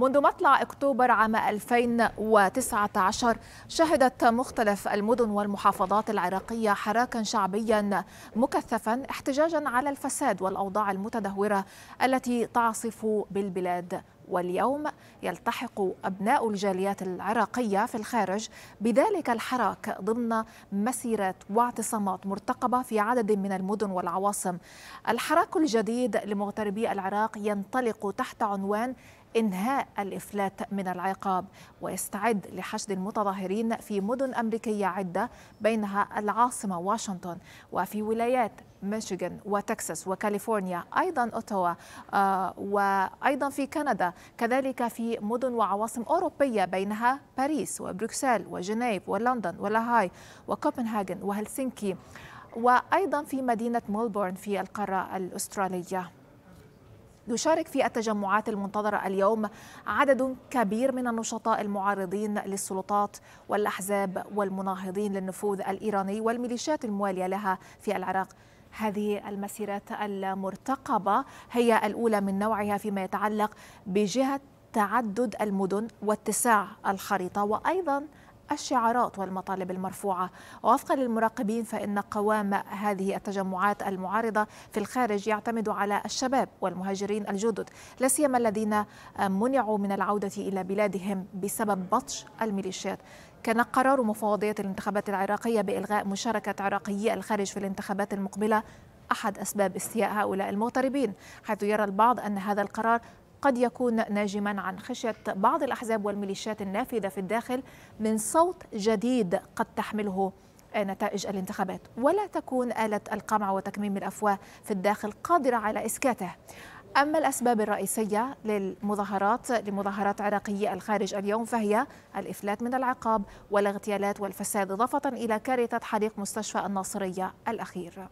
منذ مطلع أكتوبر عام 2019 شهدت مختلف المدن والمحافظات العراقية حراكا شعبيا مكثفا احتجاجا على الفساد والأوضاع المتدهورة التي تعصف بالبلاد. واليوم يلتحق أبناء الجاليات العراقية في الخارج بذلك الحراك ضمن مسيرات واعتصامات مرتقبة في عدد من المدن والعواصم. الحراك الجديد لمغتربي العراق ينطلق تحت عنوان إنهاء الإفلات من العقاب ويستعد لحشد المتظاهرين في مدن أمريكية عدة بينها العاصمة واشنطن وفي ولايات ميشيغان وتكساس وكاليفورنيا أيضا أوتوا آه وأيضا في كندا كذلك في مدن وعواصم أوروبية بينها باريس وبروكسل وجنيف ولندن ولاهاي وكوبنهاجن وهلسنكي وأيضا في مدينة ملبورن في القارة الأسترالية. يشارك في التجمعات المنتظرة اليوم عدد كبير من النشطاء المعارضين للسلطات والأحزاب والمناهضين للنفوذ الإيراني والميليشيات الموالية لها في العراق. هذه المسيرات المرتقبة هي الأولى من نوعها فيما يتعلق بجهة تعدد المدن واتساع الخريطة وأيضا الشعارات والمطالب المرفوعة. ووفقا للمراقبين فإن قوام هذه التجمعات المعارضة في الخارج يعتمد على الشباب والمهاجرين الجدد لا سيما الذين منعوا من العودة إلى بلادهم بسبب بطش الميليشيات. كان قرار مفوضية الانتخابات العراقية بإلغاء مشاركة عراقيي الخارج في الانتخابات المقبلة أحد أسباب استياء هؤلاء المغتربين حيث يرى البعض أن هذا القرار قد يكون ناجما عن خشية بعض الأحزاب والميليشيات النافذة في الداخل من صوت جديد قد تحمله نتائج الانتخابات. ولا تكون آلة القمع وتكميم الأفواه في الداخل قادرة على إسكاته. أما الأسباب الرئيسية للمظاهرات لمظاهرات عراقيي الخارج اليوم فهي الإفلات من العقاب والاغتيالات والفساد إضافة إلى كارثة حريق مستشفى الناصرية الأخير.